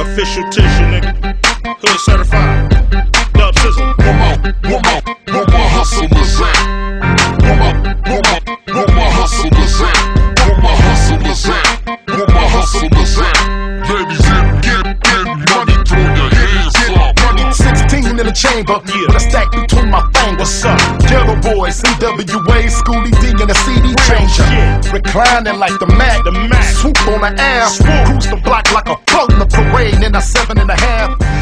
Official tissue, nigga. Hood certified. Dub sizzle. Where my, where my, where my hustle is at? Where my, where my, where my hustle is at? Where my hustle is at? Where my hustle is at? Ladies and get money through your hands up. Money 16 in the chamber. Yeah. But I stack between my thang. What's up? Yellow boys, NWA, Schoolly D, and a CD changer. Reclining like the Mac. The Mac. Swoop on the. Swoop. Cruise the block like a float in the parade in a seven and a half.